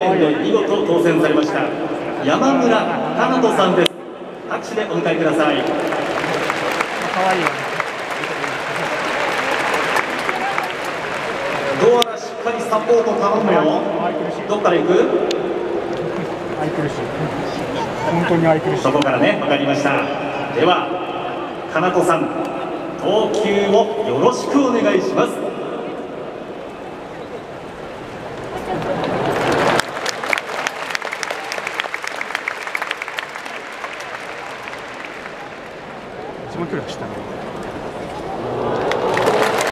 見事当選されました山村かなとさんです拍手でお迎えください可愛いわね。どうやらしっかりサポート頼むよ。どっから行く？愛くるしい。本当に愛くるしい。そこからね分かりましたではかなとさん投球をよろしくお願いしますその距離走ったね